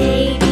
baby.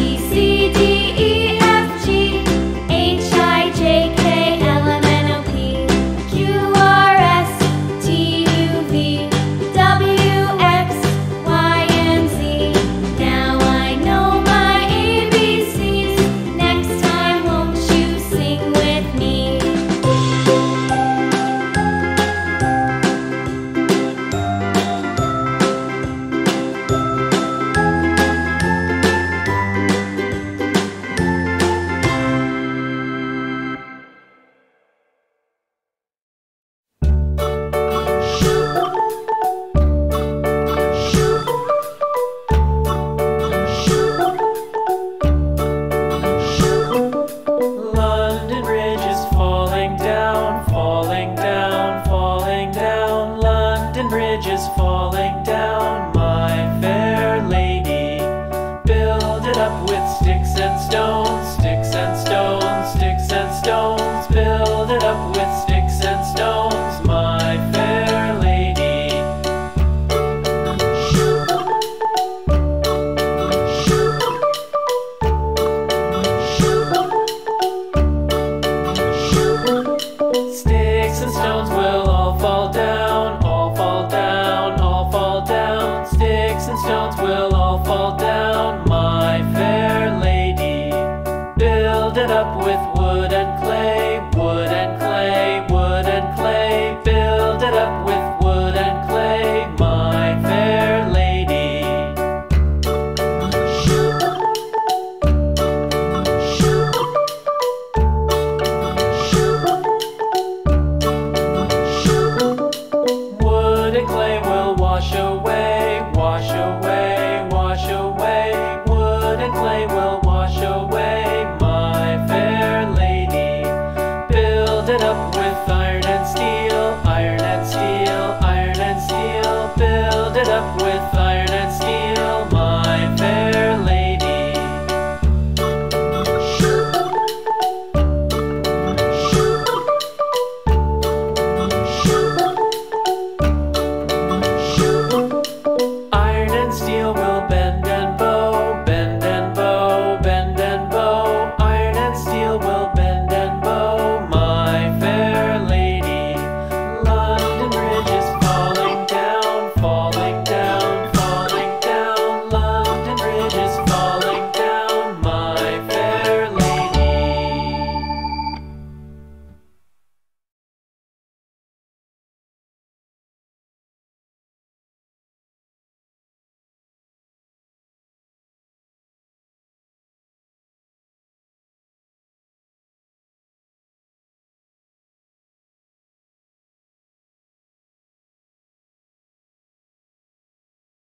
clouds will all fall down.